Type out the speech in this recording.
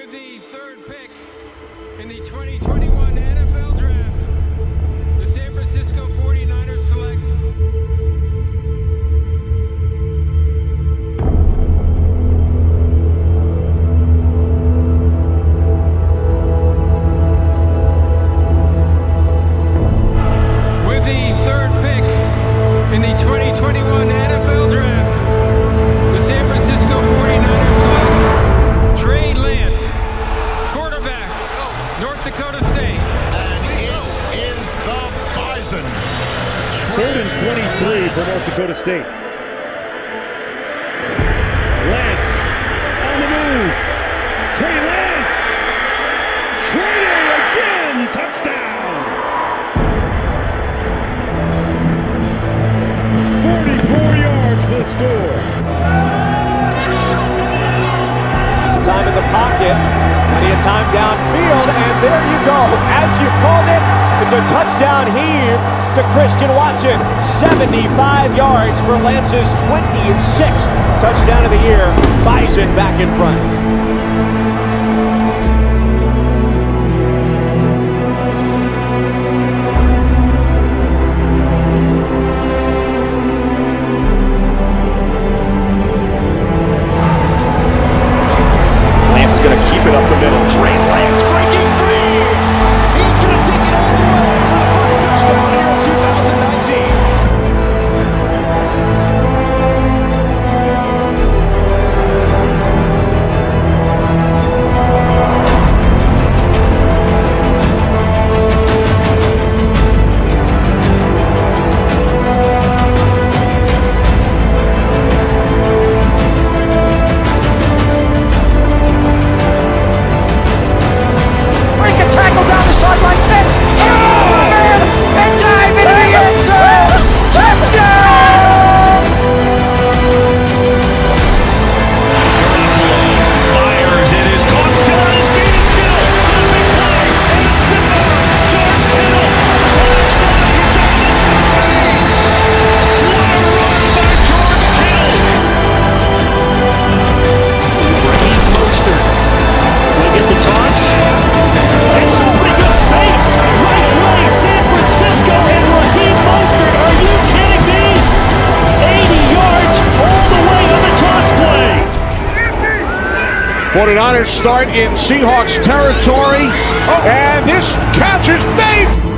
with the third pick in the 2021. Johnson. Third and 23 for North Dakota State. Lance on the move. Trey Lance. Trey again. Touchdown. 44 yards for the score. Time in the pocket. Plenty of time downfield. And there you go. As you called it, it's a touchdown heave to Christian Watson. 75 yards for Lance's 26th touchdown of the year. Bison back in front. 49ers start in Seahawks territory. And this catch is made.